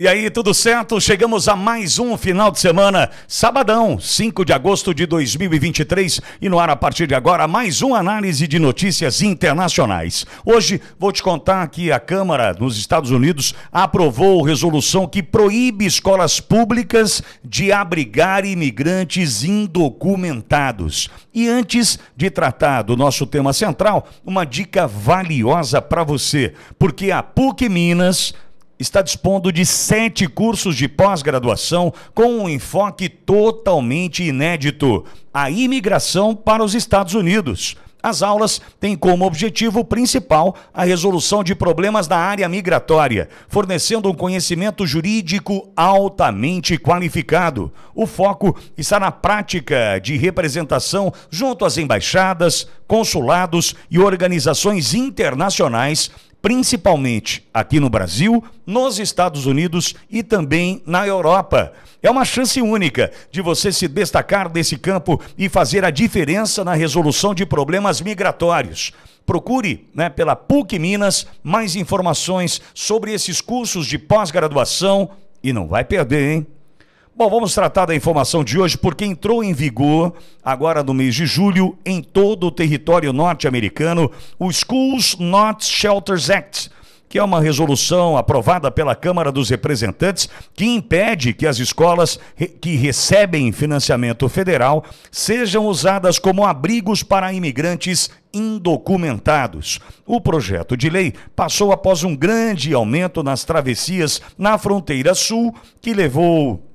E aí, tudo certo? Chegamos a mais um final de semana, sabadão, 5 de agosto de 2023, e no ar a partir de agora mais uma análise de notícias internacionais. Hoje vou te contar que a Câmara nos Estados Unidos aprovou resolução que proíbe escolas públicas de abrigar imigrantes indocumentados. E antes de tratar do nosso tema central, uma dica valiosa para você, porque a PUC Minas está dispondo de sete cursos de pós-graduação com um enfoque totalmente inédito: a imigração para os Estados Unidos. As aulas têm como objetivo principal a resolução de problemas na área migratória, fornecendo um conhecimento jurídico altamente qualificado. O foco está na prática de representação junto às embaixadas, consulados e organizações internacionais principalmente aqui no Brasil, nos Estados Unidos e também na Europa. É uma chance única de você se destacar desse campo e fazer a diferença na resolução de problemas migratórios. Procure né, pela PUC Minas mais informações sobre esses cursos de pós-graduação e não vai perder, hein? Bom, vamos tratar da informação de hoje porque entrou em vigor, agora no mês de julho, em todo o território norte-americano, o Schools Not Shelters Act, que é uma resolução aprovada pela Câmara dos Representantes que impede que as escolas que recebem financiamento federal sejam usadas como abrigos para imigrantes indocumentados. O projeto de lei passou após um grande aumento nas travessias na fronteira sul, que levou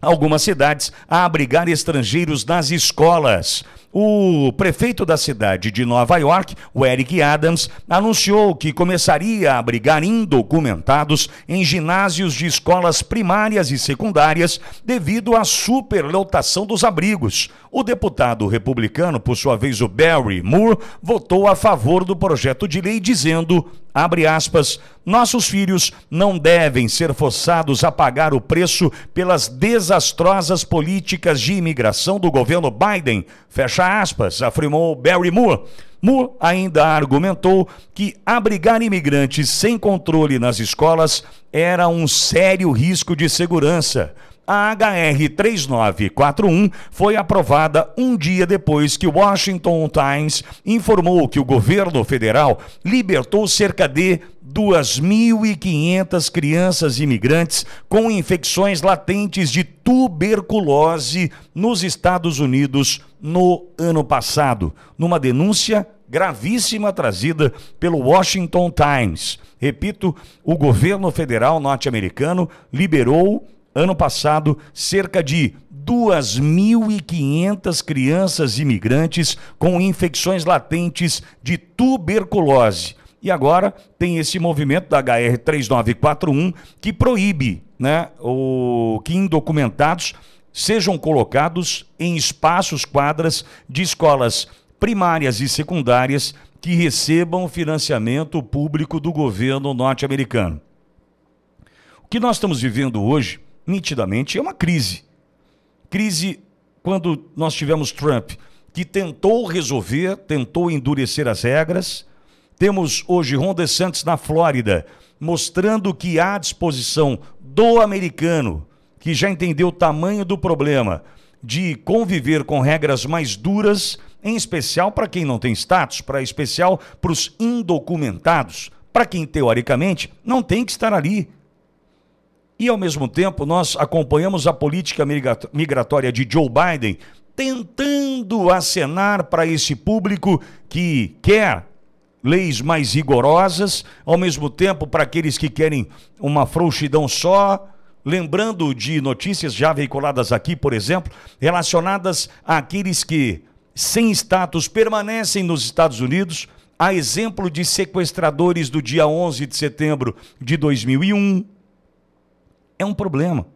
algumas cidades a abrigar estrangeiros nas escolas. O prefeito da cidade de Nova York, o Eric Adams, anunciou que começaria a abrigar indocumentados em ginásios de escolas primárias e secundárias devido à superlotação dos abrigos. O deputado republicano, por sua vez o Barry Moore, votou a favor do projeto de lei dizendo, abre aspas, nossos filhos não devem ser forçados a pagar o preço pelas desastrosas políticas de imigração do governo Biden, fecha aspas, afirmou Barry Moore. Moore ainda argumentou que abrigar imigrantes sem controle nas escolas era um sério risco de segurança. A HR 3941 foi aprovada um dia depois que o Washington Times informou que o governo federal libertou cerca de 2.500 crianças imigrantes com infecções latentes de tuberculose nos Estados Unidos no ano passado, numa denúncia gravíssima trazida pelo Washington Times. Repito, o governo federal norte-americano liberou ano passado cerca de 2.500 crianças imigrantes com infecções latentes de tuberculose e agora tem esse movimento da HR 3941 que proíbe né, o, que indocumentados sejam colocados em espaços, quadras de escolas primárias e secundárias que recebam financiamento público do governo norte-americano. O que nós estamos vivendo hoje, nitidamente, é uma crise. Crise quando nós tivemos Trump, que tentou resolver, tentou endurecer as regras, temos hoje Ron DeSantis na Flórida, mostrando que há disposição do americano, que já entendeu o tamanho do problema, de conviver com regras mais duras, em especial para quem não tem status, para especial para os indocumentados, para quem teoricamente não tem que estar ali. E ao mesmo tempo, nós acompanhamos a política migratória de Joe Biden tentando acenar para esse público que quer leis mais rigorosas, ao mesmo tempo para aqueles que querem uma frouxidão só, lembrando de notícias já veiculadas aqui, por exemplo, relacionadas àqueles que, sem status, permanecem nos Estados Unidos, a exemplo de sequestradores do dia 11 de setembro de 2001. É um problema.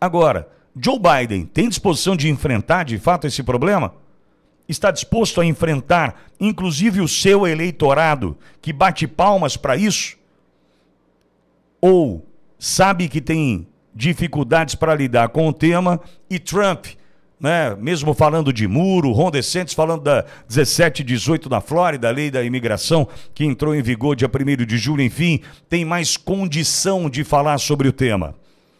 Agora, Joe Biden tem disposição de enfrentar de fato esse problema? está disposto a enfrentar, inclusive o seu eleitorado, que bate palmas para isso? Ou sabe que tem dificuldades para lidar com o tema e Trump, né, mesmo falando de muro, Ron DeSantis falando da 1718 na Flórida, a lei da imigração que entrou em vigor dia 1 de julho, enfim, tem mais condição de falar sobre o tema.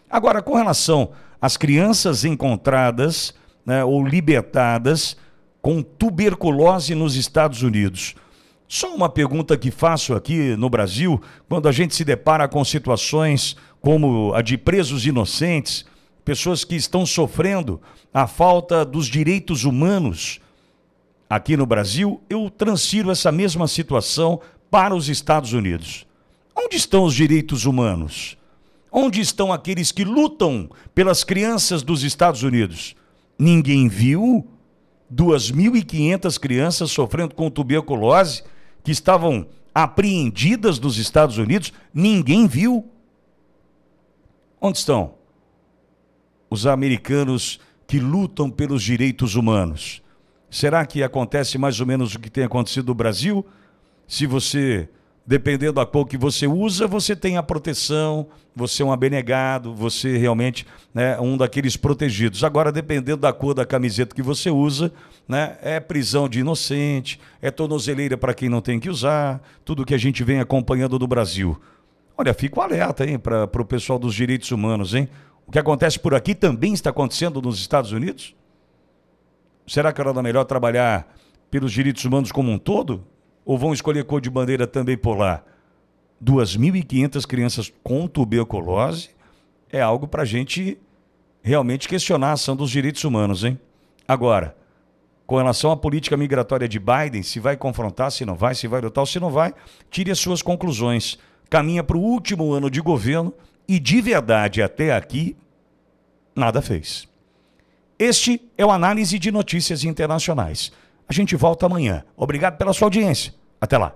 Agora, com relação às crianças encontradas né, ou libertadas com tuberculose nos Estados Unidos. Só uma pergunta que faço aqui no Brasil, quando a gente se depara com situações como a de presos inocentes, pessoas que estão sofrendo a falta dos direitos humanos aqui no Brasil, eu transfiro essa mesma situação para os Estados Unidos. Onde estão os direitos humanos? Onde estão aqueles que lutam pelas crianças dos Estados Unidos? Ninguém viu 2.500 crianças sofrendo com tuberculose que estavam apreendidas nos Estados Unidos? Ninguém viu. Onde estão os americanos que lutam pelos direitos humanos? Será que acontece mais ou menos o que tem acontecido no Brasil? Se você dependendo da cor que você usa, você tem a proteção, você é um abnegado, você realmente é um daqueles protegidos. Agora, dependendo da cor da camiseta que você usa, né, é prisão de inocente, é tornozeleira para quem não tem que usar, tudo que a gente vem acompanhando no Brasil. Olha, fico alerta para o pessoal dos direitos humanos, hein? O que acontece por aqui também está acontecendo nos Estados Unidos? Será que era melhor trabalhar pelos direitos humanos como um todo? Ou vão escolher cor de bandeira também por lá? 2.500 crianças com tuberculose é algo para a gente realmente questionar a ação dos direitos humanos, hein? Agora, com relação à política migratória de Biden, se vai confrontar, se não vai, se vai lutar ou se não vai, tire as suas conclusões. Caminha para o último ano de governo e, de verdade, até aqui, nada fez. Este é o Análise de Notícias Internacionais. A gente volta amanhã. Obrigado pela sua audiência. Até lá.